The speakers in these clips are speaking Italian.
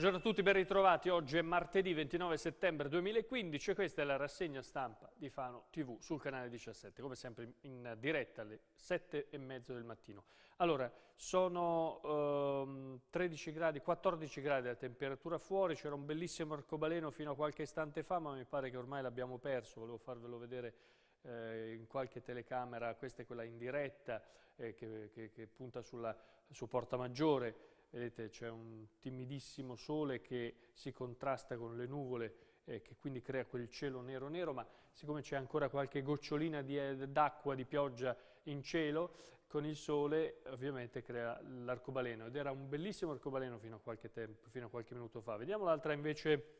Buongiorno a tutti, ben ritrovati. Oggi è martedì 29 settembre 2015 e questa è la rassegna stampa di Fano TV sul canale 17, come sempre in diretta alle 7 e mezzo del mattino. Allora, sono ehm, 13 gradi, 14 gradi la temperatura fuori, c'era un bellissimo arcobaleno fino a qualche istante fa, ma mi pare che ormai l'abbiamo perso, volevo farvelo vedere eh, in qualche telecamera, questa è quella in diretta eh, che, che, che, punta sulla, su Porta Maggiore, vedete c'è un timidissimo sole che si contrasta con le nuvole eh, che quindi crea quel cielo nero nero, ma siccome c'è ancora qualche gocciolina eh, d'acqua, di, di pioggia in cielo, con il sole ovviamente crea l'arcobaleno ed era un bellissimo arcobaleno fino a qualche tempo, fino a qualche minuto fa. Vediamo l'altra invece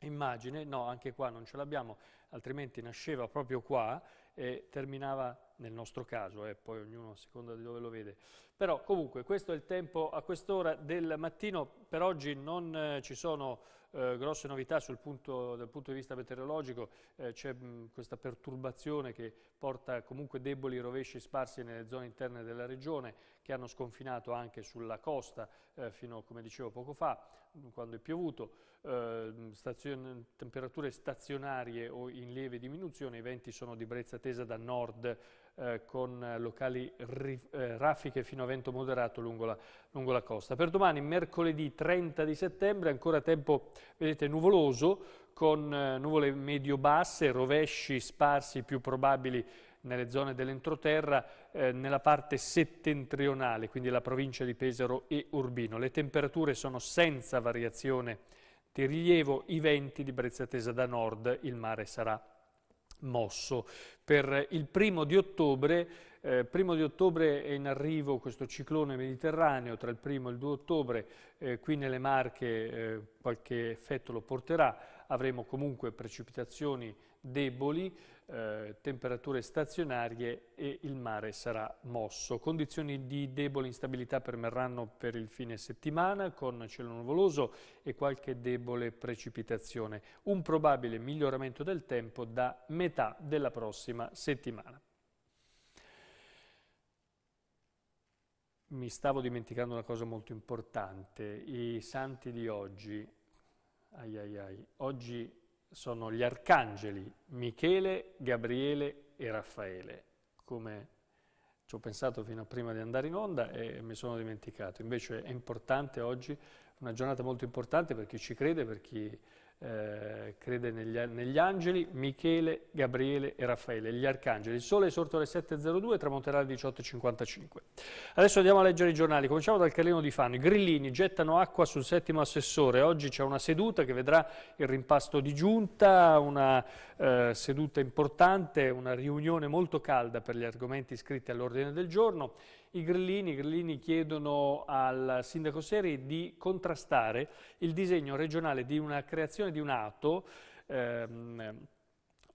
immagine, no anche qua non ce l'abbiamo, altrimenti nasceva proprio qua e terminava nel nostro caso, eh, poi ognuno a seconda di dove lo vede. Però comunque questo è il tempo a quest'ora del mattino, per oggi non eh, ci sono eh, grosse novità punto, dal punto di vista meteorologico, eh, c'è questa perturbazione che porta comunque deboli rovesci sparsi nelle zone interne della regione che hanno sconfinato anche sulla costa eh, fino, come dicevo poco fa, quando è piovuto, eh, stazione, temperature stazionarie o in lieve diminuzione, i venti sono di brezza tesa da nord eh, con locali eh, raffiche fino a vento moderato lungo la, lungo la, costa. Per domani, mercoledì 30 di settembre, ancora tempo, vedete, nuvoloso, con eh, nuvole medio-basse, rovesci sparsi più probabili nelle zone dell'entroterra, eh, nella parte settentrionale, quindi la provincia di Pesaro e Urbino. Le temperature sono senza variazione di rilievo, i venti di brezza tesa da nord, il mare sarà mosso. Per il primo di ottobre, eh, primo di ottobre è in arrivo questo ciclone mediterraneo, tra il primo e il 2 ottobre, eh, qui nelle Marche eh, qualche effetto lo porterà, avremo comunque precipitazioni deboli, eh, temperature stazionarie e il mare sarà mosso. Condizioni di debole instabilità permerranno per il fine settimana con cielo nuvoloso e qualche debole precipitazione. Un probabile miglioramento del tempo da metà della prossima settimana. Mi stavo dimenticando una cosa molto importante, i santi di oggi, ai ai ai, oggi sono gli arcangeli Michele, Gabriele e Raffaele, come ci ho pensato fino a prima di andare in onda e mi sono dimenticato. Invece è importante oggi, una giornata molto importante per chi ci crede, per chi eh, crede negli, negli, angeli, Michele, Gabriele e Raffaele, gli arcangeli. Il sole è sorto alle 7.02 e tramonterà alle 18.55. Adesso andiamo a leggere i giornali. Cominciamo dal Carlino di Fano. I grillini gettano acqua sul settimo assessore. Oggi c'è una seduta che vedrà il rimpasto di giunta, una eh, seduta importante, una riunione molto calda per gli argomenti iscritti all'ordine del giorno. I grillini, I grillini chiedono al sindaco Seri di contrastare il disegno regionale di una creazione di un atto, ehm,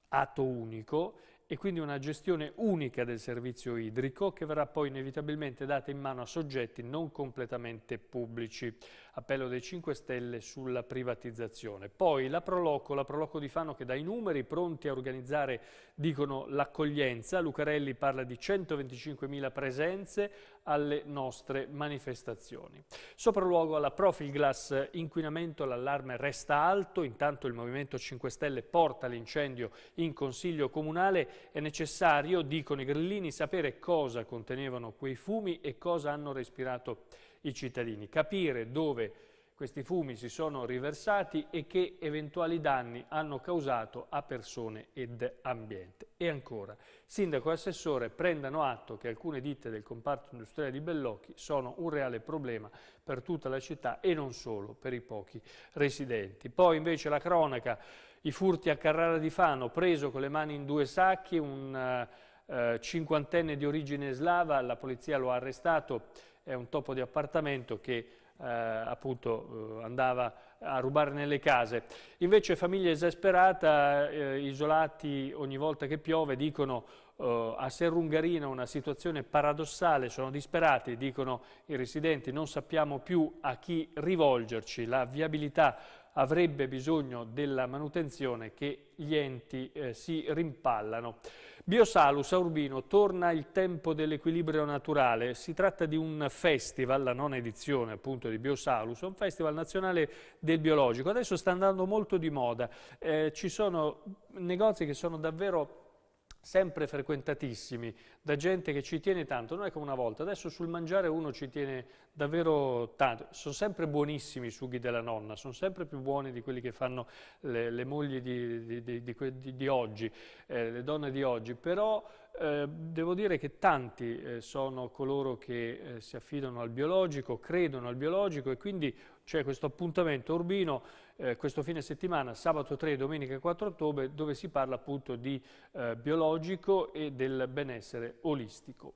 atto unico, e quindi una gestione unica del servizio idrico che verrà poi inevitabilmente data in mano a soggetti non completamente pubblici. Appello dei 5 Stelle sulla privatizzazione. Poi la Proloco, la Proloco di Fano che dà i numeri pronti a organizzare, dicono, l'accoglienza. Lucarelli parla di 125.000 presenze alle nostre manifestazioni. Sopralluogo alla Profilglass, inquinamento, l'allarme resta alto, intanto il Movimento 5 Stelle porta l'incendio in Consiglio Comunale è necessario, dicono i grillini, sapere cosa contenevano quei fumi e cosa hanno respirato i cittadini, capire dove questi fumi si sono riversati e che eventuali danni hanno causato a persone ed ambiente. E ancora, sindaco e assessore prendano atto che alcune ditte del comparto industriale di Bellocchi sono un reale problema per tutta la città e non solo per i pochi residenti. Poi invece la cronaca, i furti a Carrara di Fano, preso con le mani in due sacchi, un uh, cinquantenne di origine slava, la polizia lo ha arrestato, è un topo di appartamento che eh, appunto eh, andava a rubare nelle case. Invece famiglia esasperata, eh, isolati ogni volta che piove, dicono eh, a Serrungarina una situazione paradossale, sono disperati, dicono i residenti, non sappiamo più a chi rivolgerci, la viabilità avrebbe bisogno della manutenzione che gli enti eh, si rimpallano. Biosalus a Urbino torna il tempo dell'equilibrio naturale. Si tratta di un festival, la nona edizione appunto di Biosalus, un festival nazionale del biologico. Adesso sta andando molto di moda. Eh, ci sono negozi che sono davvero sempre frequentatissimi da gente che ci tiene tanto, non è come una volta, adesso sul mangiare uno ci tiene davvero tanto, sono sempre buonissimi i sughi della nonna, sono sempre più buoni di quelli che fanno le, le mogli di, di, di, di oggi, eh, le donne di oggi, però eh, devo dire che tanti eh, sono coloro che eh, si affidano al biologico, credono al biologico e quindi c'è questo appuntamento urbino eh, questo fine settimana, sabato 3 e domenica 4 ottobre, dove si parla appunto di eh, biologico e del benessere olistico.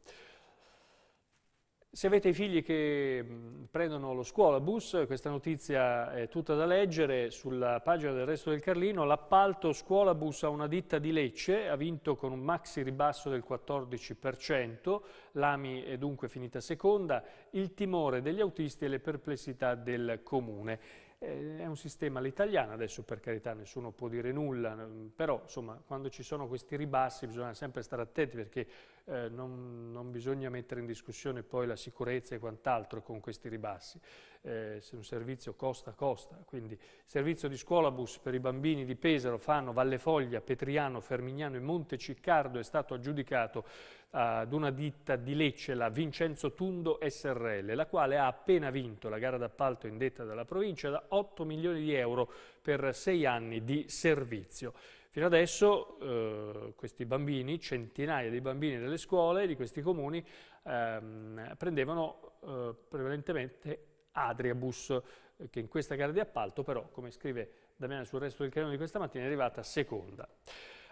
Se avete i figli che prendono lo scuolabus, questa notizia è tutta da leggere sulla pagina del Resto del Carlino, l'appalto scuolabus a una ditta di Lecce ha vinto con un maxi ribasso del 14%, l'AMI è dunque finita seconda, il timore degli autisti e le perplessità del comune. Eh, è un sistema all'italiana, adesso per carità nessuno può dire nulla, però insomma quando ci sono questi ribassi bisogna sempre stare attenti perché eh, non, non, bisogna mettere in discussione poi la sicurezza e quant'altro con questi ribassi. Eh, se un servizio costa, costa. Quindi servizio di scuolabus per i bambini di Pesaro, Fano, Valle Foglia, Petriano, Fermignano e Monteciccardo è stato aggiudicato ad una ditta di Lecce, la Vincenzo Tundo SRL, la quale ha appena vinto la gara d'appalto indetta dalla provincia da 8 milioni di euro per sei anni di servizio. Fino adesso eh, questi bambini, centinaia di bambini delle scuole di questi comuni, ehm, prendevano eh, prevalentemente Adriabus, che in questa gara di appalto però, come scrive Damiano sul resto del canone di questa mattina, è arrivata seconda.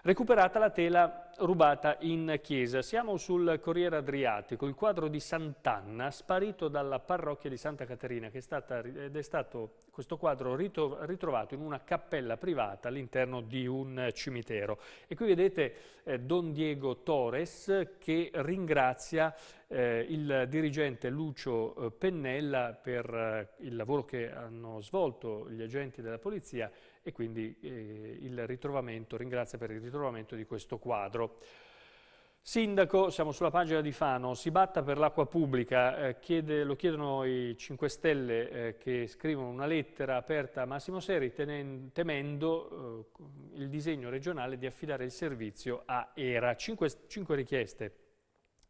Recuperata la tela rubata in chiesa. Siamo sul Corriere Adriatico, il quadro di Sant'Anna, sparito dalla parrocchia di Santa Caterina, che è stata, ed è stato questo quadro ritrovato in una cappella privata all'interno di un cimitero. E qui vedete eh, Don Diego Torres che ringrazia eh, il dirigente Lucio eh, Pennella per eh, il lavoro che hanno svolto gli agenti della polizia e quindi eh, il ritrovamento, ringrazia per il ritrovamento di questo quadro. Sindaco, siamo sulla pagina di Fano, si batta per l'acqua pubblica, eh, chiede, lo chiedono i 5 Stelle eh, che scrivono una lettera aperta a Massimo Seri tenen, temendo eh, il disegno regionale di affidare il servizio a ERA. Cinque, cinque richieste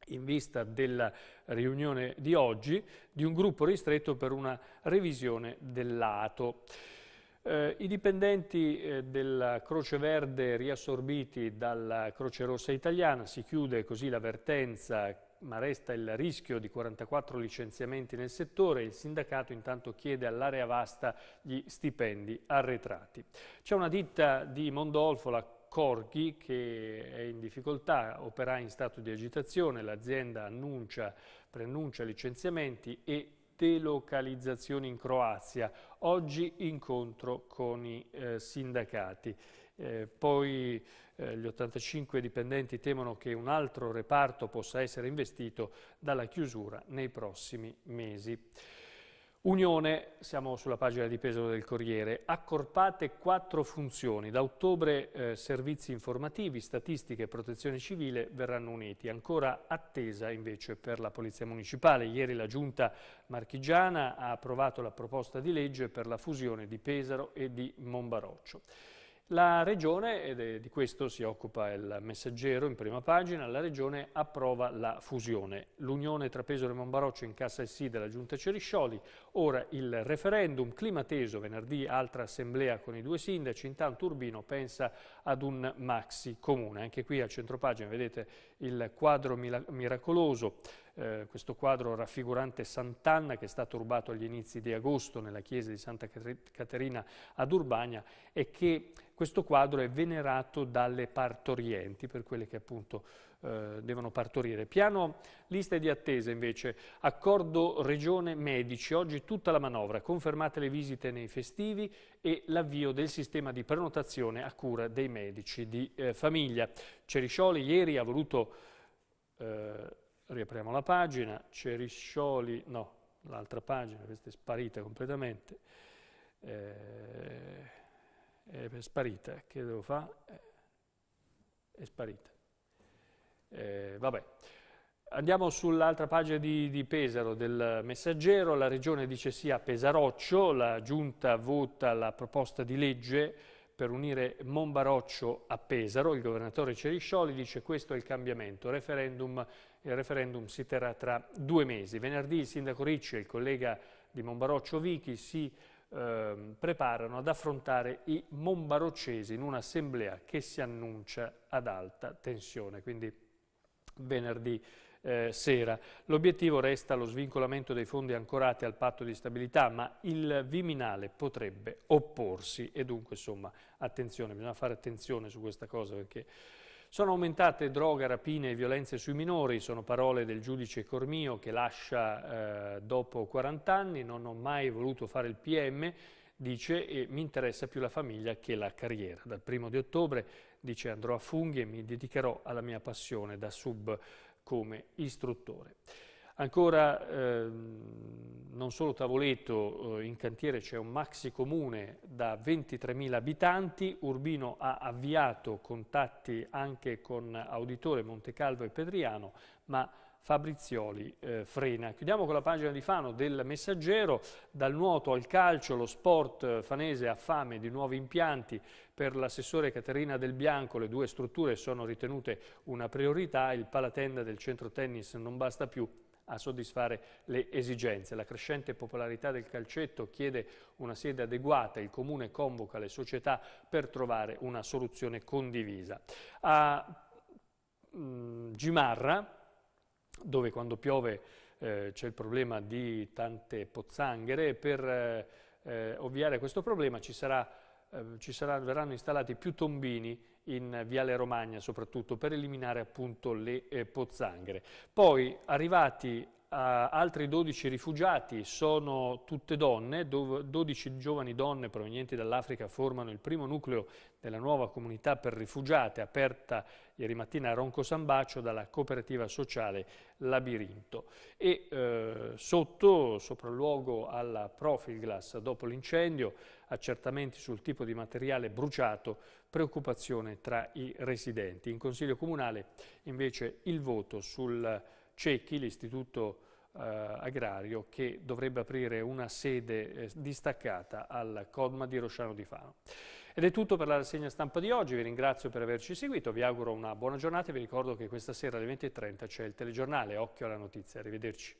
in vista della riunione di oggi di un gruppo ristretto per una revisione dell'ATO. Eh, I dipendenti eh, della Croce Verde riassorbiti dalla Croce Rossa Italiana, si chiude così l'avvertenza ma resta il rischio di 44 licenziamenti nel settore il sindacato intanto chiede all'area vasta gli stipendi arretrati. C'è una ditta di Mondolfo, la Corghi, che è in difficoltà, opera in stato di agitazione, l'azienda annuncia, preannuncia licenziamenti e delocalizzazioni in Croazia. Oggi incontro con i eh, sindacati. Eh, poi eh, gli 85 dipendenti temono che un altro reparto possa essere investito dalla chiusura nei prossimi mesi. Unione, siamo sulla pagina di Pesaro del Corriere, accorpate quattro funzioni. Da ottobre eh, servizi informativi, statistiche e protezione civile verranno uniti. Ancora attesa invece per la Polizia Municipale. Ieri la Giunta Marchigiana ha approvato la proposta di legge per la fusione di Pesaro e di Monbaroccio. La Regione, ed di questo si occupa il messaggero in prima pagina, la Regione approva la fusione. L'unione tra Pesaro e Monbaroccio incassa il sì della Giunta Ceriscioli, ora il referendum, clima teso, venerdì altra assemblea con i due sindaci, intanto Urbino pensa ad un maxi comune. Anche qui a centropagina vedete il quadro miracoloso eh, questo quadro raffigurante Sant'Anna che è stato rubato agli inizi di agosto nella chiesa di Santa Caterina ad Urbania e che questo quadro è venerato dalle partorienti per quelle che appunto eh, devono partorire. Piano liste di attesa invece, accordo regione medici, oggi tutta la manovra, confermate le visite nei festivi e l'avvio del sistema di prenotazione a cura dei medici di eh, famiglia. Ceriscioli ieri ha voluto eh, riapriamo la pagina, Ceriscioli, no, l'altra pagina, questa è sparita completamente, eh, è sparita, che devo fare? È sparita. Eh, vabbè. Andiamo sull'altra pagina di, di, Pesaro del Messaggero, la regione dice sì a Pesaroccio, la giunta vota la proposta di legge per unire Monbaroccio a Pesaro, il governatore Ceriscioli dice questo è il cambiamento, referendum, il referendum si terrà tra due mesi. Venerdì il sindaco Ricci e il collega di Monbaroccio Vichi si eh, preparano ad affrontare i monbaroccesi in un'assemblea che si annuncia ad alta tensione, quindi venerdì eh, sera. L'obiettivo resta lo svincolamento dei fondi ancorati al patto di stabilità, ma il Viminale potrebbe opporsi e dunque insomma attenzione, bisogna fare attenzione su questa cosa perché sono aumentate droga, rapine e violenze sui minori, sono parole del giudice Cormio che lascia eh, dopo 40 anni, non ho mai voluto fare il PM, dice e mi interessa più la famiglia che la carriera. Dal primo di ottobre dice andrò a funghi e mi dedicherò alla mia passione da sub come istruttore. Ancora, ehm, non solo Tavoleto, eh, in cantiere c'è un maxi comune da 23.000 abitanti, Urbino ha avviato contatti anche con Auditore, Montecalvo e Pedriano, ma Fabrizioli eh, frena. Chiudiamo con la pagina di Fano del Messaggero, dal nuoto al calcio, lo sport fanese ha fame di nuovi impianti, per l'assessore Caterina Del Bianco le due strutture sono ritenute una priorità, il palatenda del centro tennis non basta più, a soddisfare le esigenze. La crescente popolarità del calcetto chiede una sede adeguata, il Comune convoca le società per trovare una soluzione condivisa. A mh, mm, Gimarra, dove quando piove eh, c'è il problema di tante pozzanghere, per eh, eh ovviare a questo problema ci, sarà, eh, ci sarà, verranno installati più tombini in Viale Romagna soprattutto per eliminare appunto le eh, pozzanghere. Poi arrivati altri 12 rifugiati sono tutte donne, 12 giovani donne provenienti dall'Africa formano il primo nucleo della nuova comunità per rifugiate aperta ieri mattina a Ronco San dalla cooperativa sociale Labirinto. E eh, sotto, sopralluogo alla Profilglass dopo l'incendio, accertamenti sul tipo di materiale bruciato, preoccupazione tra i residenti. In Consiglio Comunale invece il voto sul Cecchi, l'istituto eh, agrario, che dovrebbe aprire una sede eh, distaccata al Codma di Rosciano di Fano. Ed è tutto per la rassegna stampa di oggi, vi ringrazio per averci seguito, vi auguro una buona giornata e vi ricordo che questa sera alle 20.30 c'è il telegiornale, occhio alla notizia, arrivederci.